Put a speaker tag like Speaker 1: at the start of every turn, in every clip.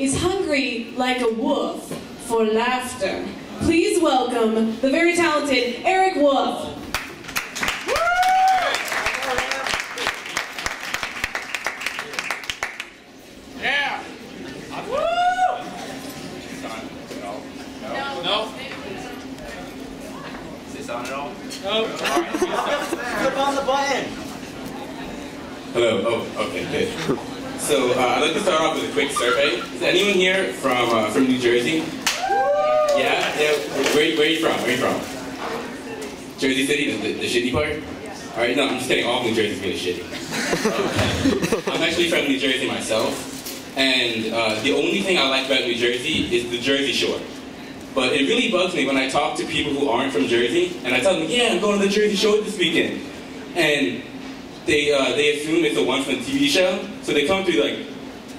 Speaker 1: is hungry like a wolf for laughter. Please welcome the very talented Eric Wolf.
Speaker 2: Yeah. Woo! No. No. Is this on at all? No.
Speaker 3: Click on the button.
Speaker 4: Hello. Oh, okay, good. So uh, I'd like to start off with a quick survey. Is anyone here from uh, from New Jersey? Yeah, yeah. Where, where are you from? Where are you from? Jersey City, the, the, the shitty part. All right, no, I'm just kidding. All New Jersey's really shitty. Uh, I'm actually from New Jersey myself, and uh, the only thing I like about New Jersey is the Jersey Shore. But it really bugs me when I talk to people who aren't from Jersey, and I tell them, "Yeah, I'm going to the Jersey Shore this weekend," and they uh, they assume it's a once on TV show, so they come through like,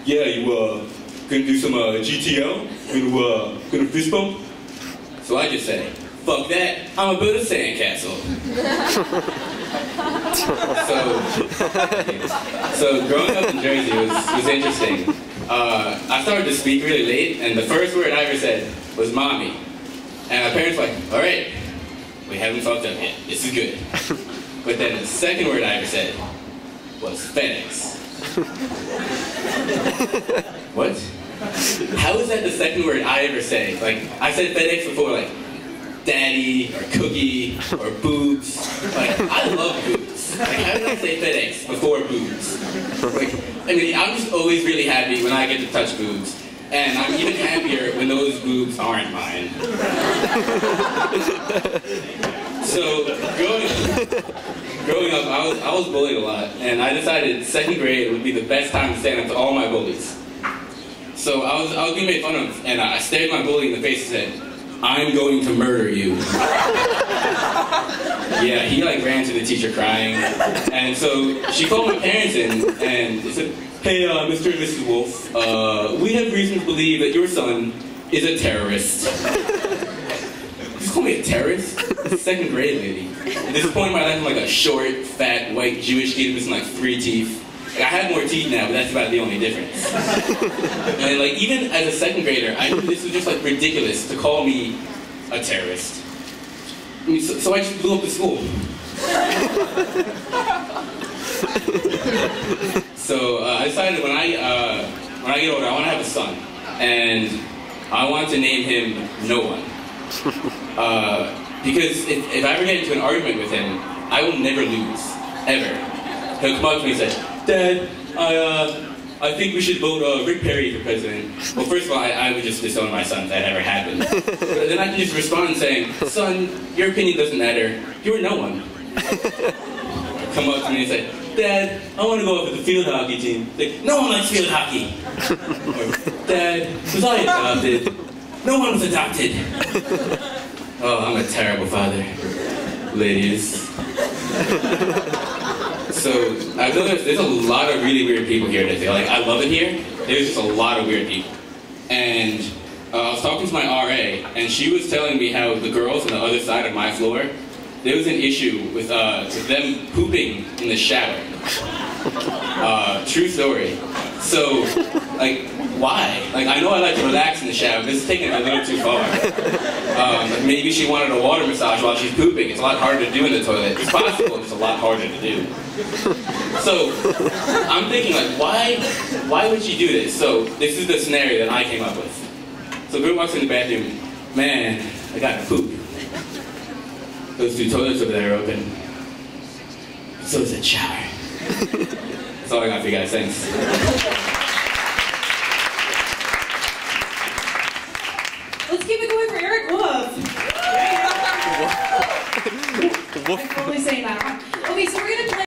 Speaker 4: "Yeah, you uh gonna do some uh, GTL? Gonna uh gonna fist bump?" So I just say, "Fuck that! I'm gonna build a sandcastle." so, so growing up in Jersey was was interesting. Uh, I started to speak really late, and the first word I ever said was "mommy," and my parents were like, "All right, we haven't fucked up yet. This is good." But then the second word I ever said was FedEx. what? How is that the second word I ever say? Like, I said FedEx before, like, daddy, or cookie, or boobs. Like, I love boobs. Like, how did I say FedEx before boobs? Like, I mean, I'm just always really happy when I get to touch boobs. And I'm even happier when those boobs aren't mine. So growing, growing up, I was, I was bullied a lot, and I decided second grade would be the best time to stand up to all my bullies. So I was, I was being made fun of, and I stared my bully in the face and said, I'm going to murder you. yeah, he like ran to the teacher crying, and so she called my parents in and said, Hey, uh, Mr. and Mrs. Wolf, uh, we have reason to believe that your son is a terrorist. Call me a terrorist? Second grade lady. At this point in my life, I'm like a short, fat, white Jewish kid with like three teeth. Like, I have more teeth now, but that's about the only difference. and like even as a second grader, I knew this was just like ridiculous to call me a terrorist. I mean, so, so I just blew up the school. so uh, I decided when I uh, when I get older, I want to have a son, and I want to name him No One. Uh, because if, if I ever get into an argument with him, I will never lose, ever. He'll come up to me and say, Dad, I, uh, I think we should vote uh, Rick Perry for president. Well, first of all, I, I would just disown my son if that ever happened. but then I can just respond saying, Son, your opinion doesn't matter. You're no one. come up to me and say, Dad, I want to go up with the field hockey team. Like, no one likes field hockey. or, Dad, was I adopted? No one was adopted. Oh, I'm a terrible father, ladies. so I've noticed there's a lot of really weird people here today. Like I love it here. There's just a lot of weird people. And uh, I was talking to my RA, and she was telling me how the girls on the other side of my floor, there was an issue with, uh, them pooping in the shower. Uh, true story. So, like, why? Like, I know I like to relax in the shower. But this is taking it a little too far. Um, maybe she wanted a water massage while she's pooping. It's a lot harder to do in the toilet. It's possible, it's a lot harder to do. So, I'm thinking, like, why, why would she do this? So, this is the scenario that I came up with. So, girl walks in the bathroom. Man, I got to poop. Those two toilets over there are open. So is the shower. That's all I got for you guys. Thanks.
Speaker 1: Let's keep it going for Eric Wolf. I'm totally saying that wrong. Okay, so we're gonna play.